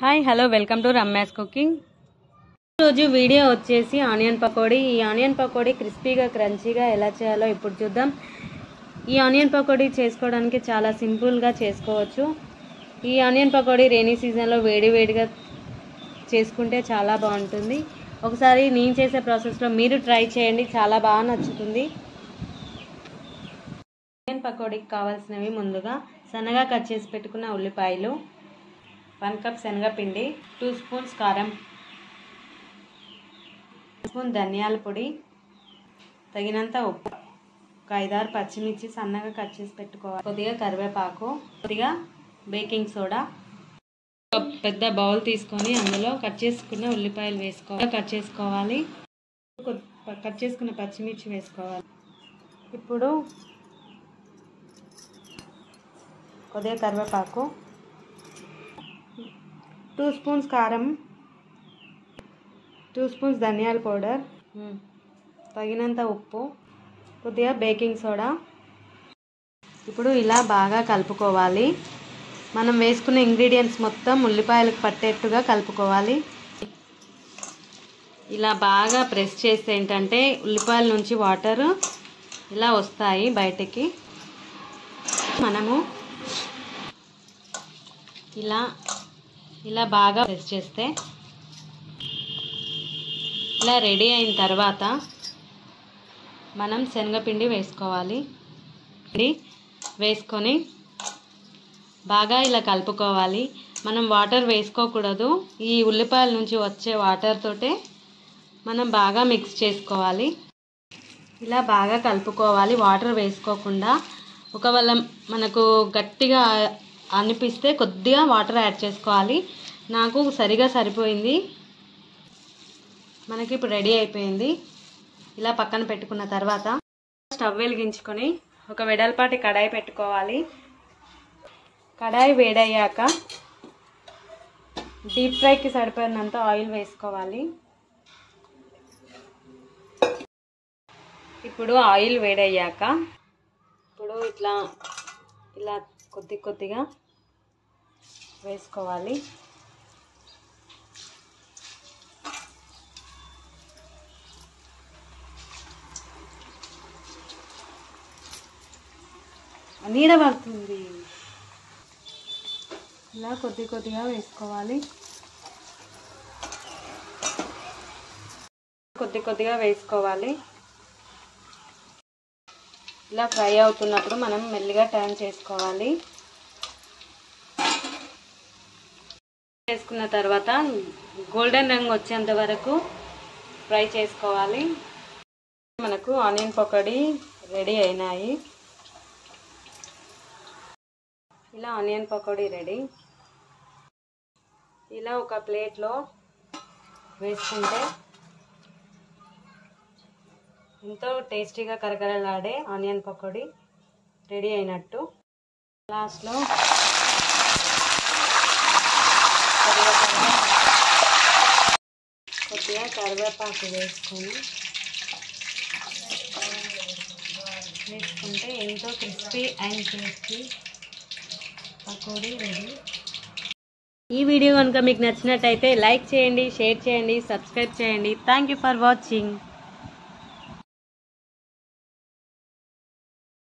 Hi hello welcome to Ramya's cooking. రోజు video వచ్చేసి onion pakodi. ఈ ఆనియన్ పకోడీ క్రిస్పీగా క్రంచీగా ఎలా చేయాలో ఇప్పుడు చూద్దాం. ఈ ఆనియన్ పకోడీ చేసుకోవడానికి చాలా సింపుల్గా చేసుకోవచ్చు. ఈ ఆనియన్ పకోడీ రైనీ సీజన్లో వేడి వేడిగా చేసుకుంటే చాలా బాగుంటుంది. ఒకసారి నేను చేసే ప్రాసెస్లో మీరు ట్రై చేయండి చాలా బాగా నచ్చుతుంది. ఆనియన్ పకోడీకి కావాల్సినవి ముందుగా సన్నగా కట్ చేసి పెట్టుకున్న ఉల్లిపాయలు వన్ కప్ శనగపిండి టూ స్పూన్స్ కారం స్పూన్ ధనియాల పొడి తగినంత ఉప్పు ఒక ఐదారు పచ్చిమిర్చి సన్నగా కట్ చేసి పెట్టుకోవాలి. కొద్దిగా కరివేపాకు కొద్దిగా బేకింగ్ సోడా పెద్ద బౌల్ తీసుకొని అందులో కట్ చేసుకున్న ఉల్లిపాయలు వేసుకోవాలి. కట్ చేసుకోవాలి. కట్ చేసుకున్న పచ్చిమిర్చి వేసుకోవాలి. ఇప్పుడు కొద్దిగా కరివేపాకు టూ స్పూన్స్ కారం టూ స్పూన్స్ ధనియాల పౌడర్ తగినంత ఉప్పు కొద్దిగా బేకింగ్ సోడా. ఇప్పుడు ఇలా బాగా కలుపుకోవాలి. మనం వేసుకున్న ఇంగ్రీడియంట్స్ మొత్తం ఉల్లిపాయలకు పట్టేట్టుగా కలుపుకోవాలి. ఇలా బాగా ప్రెస్ చేస్తే ఏంటంటే ఉల్లిపాయల నుంచి వాటర్ ఇలా వస్తాయి బయటికి. మనము ఇలా ఇలా బాగా ప్రెస్ చేస్తే ఇలా రెడీ అయిన తర్వాత మనం శనగపిండి వేసుకోవాలి. వేసుకొని బాగా ఇలా కలుపుకోవాలి. మనం వాటర్ వేసుకోకూడదు. ఈ ఉల్లిపాయల నుంచి వచ్చే వాటర్ తోటే మనం బాగా మిక్స్ చేసుకోవాలి. ఇలా బాగా కలుపుకోవాలి. వాటర్ వేసుకోకుండా ఒకవేళ మనకు గట్టిగా అనిపిస్తే కొద్దిగా వాటర్ యాడ్ చేసుకోవాలి. నాకు సరిగా సరిపోయింది. మనకి ఇప్పుడు రెడీ అయిపోయింది. ఇలా పక్కన పెట్టుకున్న తర్వాత స్టవ్ వెలిగించుకొని ఒక వెడల్పాటి కడాయి పెట్టుకోవాలి. కడాయి వేడయ్యాక డీప్ ఫ్రైకి సరిపోయినంత ఆయిల్ వేసుకోవాలి. ఇప్పుడు ఆయిల్ వేడయ్యాక ఇప్పుడు ఇట్లా ఇలా కొద్ది కొద్దిగా వేసుకోవాలి. నీడ పడుతుంది. ఇలా కొద్ది కొద్దిగా వేసుకోవాలి. కొద్ది కొద్దిగా వేసుకోవాలి. ఇలా ఫ్రై అవుతున్నప్పుడు మనం మెల్లిగా టర్న్ చేసుకోవాలి. చేసుకున్న తర్వాత గోల్డెన్ రంగు వచ్చేంత వరకు ఫ్రై చేసుకోవాలి. మనకు ఆనియన్ పకోడీ రెడీ అయినాయి. ఇలా ఆనియన్ పకోడీ రెడీ. ఇలా ఒక ప్లేట్లో వేసుకుంటే ఎంతో టేస్టీగా కరకరలాడే ఆనియన్ పకోడీ రెడీ అయినట్టు. లాస్ట్లో కొద్దిగా కరివేపాకు వేసుకొని వేసుకుంటే ఎంతో crispy and tasty pakoda ready. ఈ వీడియో కనుక మీకు నచ్చినట్టయితే లైక్ చేయండి షేర్ చేయండి సబ్స్క్రైబ్ చేయండి. Thank you for watching